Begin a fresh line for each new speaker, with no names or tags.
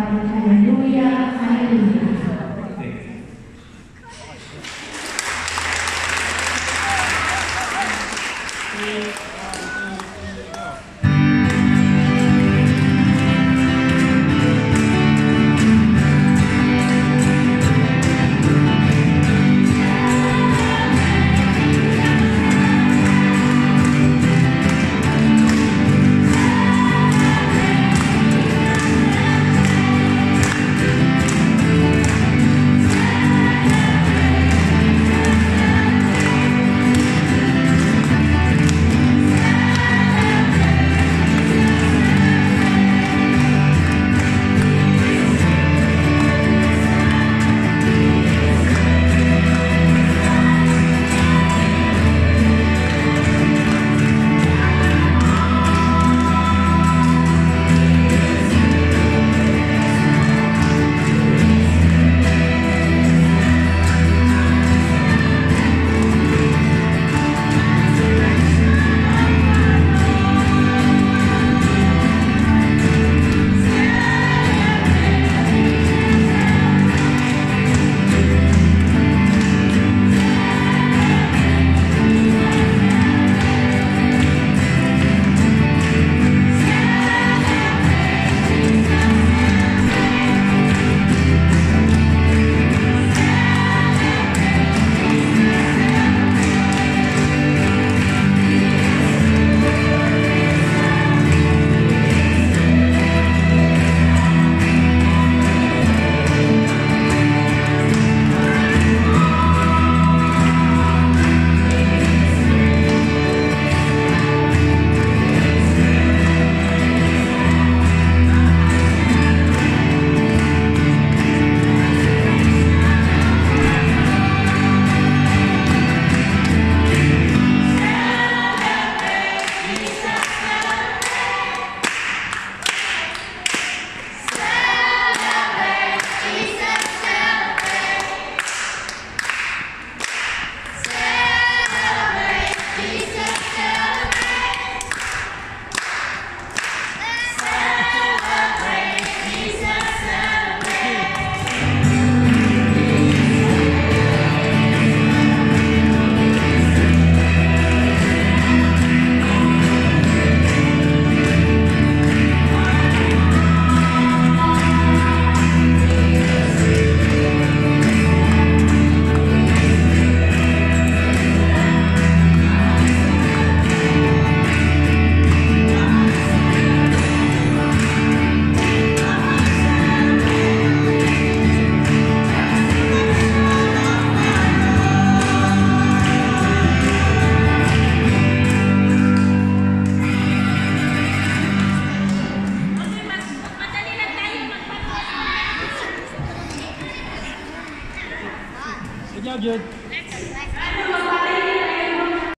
Haleluya, haleluya.
Good job,